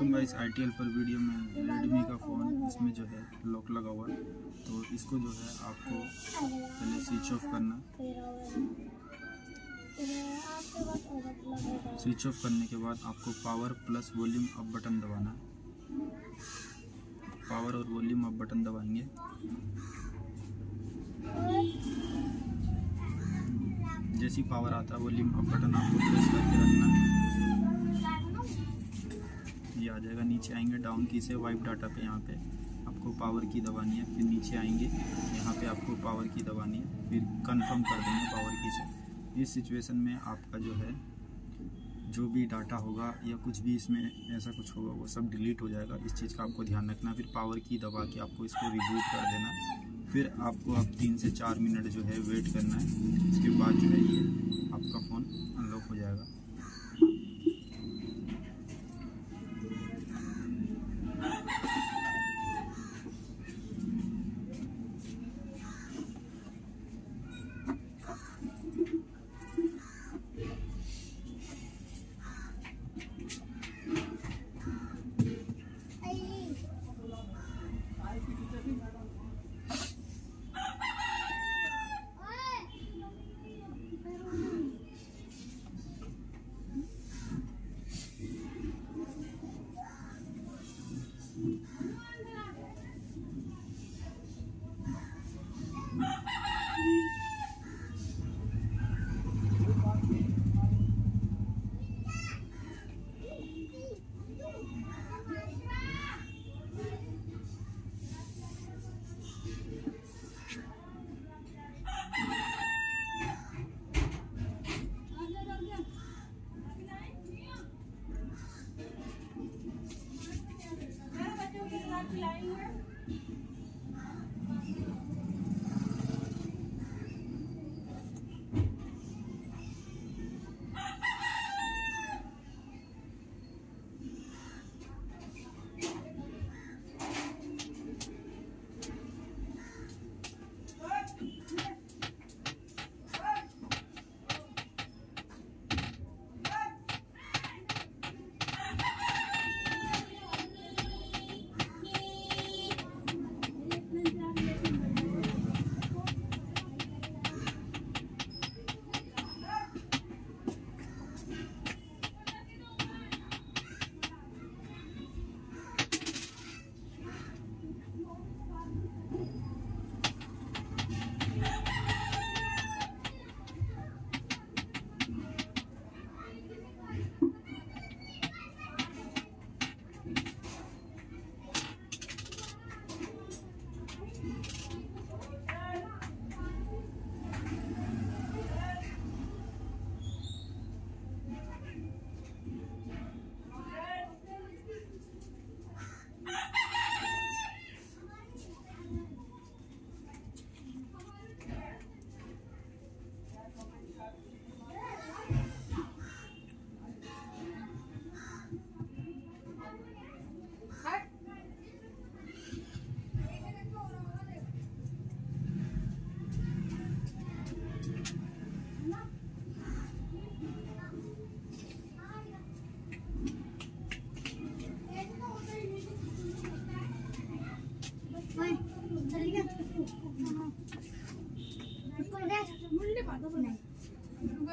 Welcome guys I पर video में Redmi का फ़ोन इसमें जो है लॉक लगा हुआ। तो इसको जो है आपको पहले स्विच ऑफ़ करना। स्विच ऑफ़ करने के बाद आपको power plus volume up button दबाना। पावर और वॉल्यूम अप बटन दबाएँगे। जैसी पावर आता है वॉल्यूम अप बटन आपको प्रेस करके रखना। है जाएगा, नीचे आएँगे डाउन की से वाइप डाटा पे यहाँ पे आपको पावर की दबानी है, फिर नीचे आएँगे, यहाँ पे आपको पावर की दबानी है, फिर कंफर्म कर देंगे पावर की से। इस सिचुएशन में आपका जो है, जो भी डाटा होगा या कुछ भी इसमें ऐसा कुछ होगा, वो सब डिलीट हो जाएगा। इस चीज़ का आपको ध्यान रखना फिर पावर की दबा के आपको इसको रिबूट कर देना फिर आपको अब तीन से चार मिनट जो है वेट करना है। इसके बाद जो है ये आपका फ़ोन अनलॉक हो जाएगा।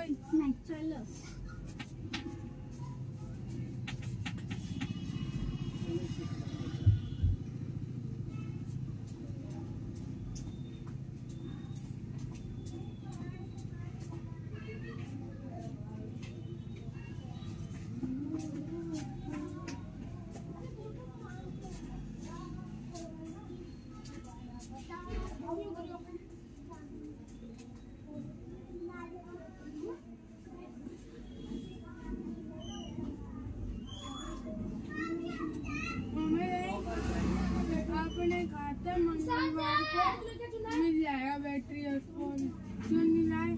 नहीं आपने मंगलवार को मिल जाएगा बैटरी और फ़ोन। क्यों नहीं लाए?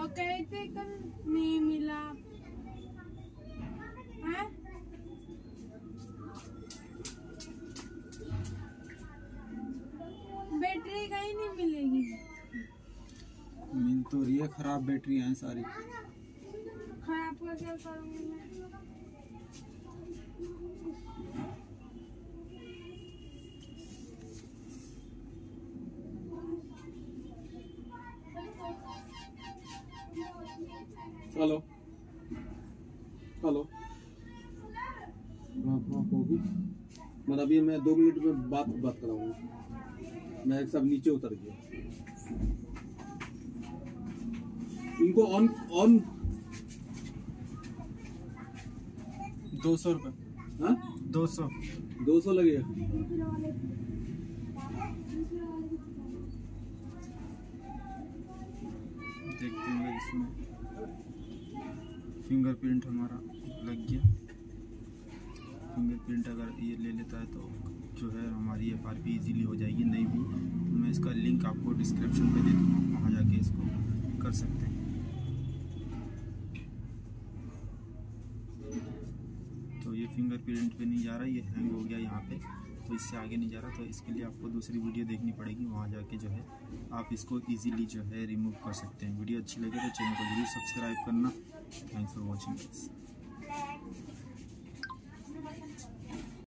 और कहे थे कल नहीं मिला। है? बैटरी कहीं नहीं मिलेगी। मिल तो रही है खराब बैटरी हैं सारी। खराब का क्या करूँगी मैं हेलो हेलो होगी मतलब अभी मैं दो मिनट में बात बात कराऊँगा। मैं सब नीचे उतर गया। इनको ऑन ऑन दो सौ रुपये हाँ? दो सौ। दो सौ लगेगा देखते हैं इसमें। फिंगरप्रिंट हमारा लग गया। फिंगरप्रिंट अगर ये ले लेता है तो जो है हमारी एफ़ आर पी ईजीली हो जाएगी, नहीं हुई। तो मैं इसका लिंक आपको डिस्क्रिप्शन पे दे दूँगा, वहाँ जाके इसको कर सकते हैं। तो ये फिंगरप्रिंट पे नहीं जा रहा, ये हैंग हो गया यहाँ पे। तो इससे आगे नहीं जा रहा तो इसके लिए आपको दूसरी वीडियो देखनी पड़ेगी। वहाँ जाके जो है आप इसको इजीली जो है रिमूव कर सकते हैं। वीडियो अच्छी लगे तो चैनल को ज़रूर सब्सक्राइब करना। Thanks for watching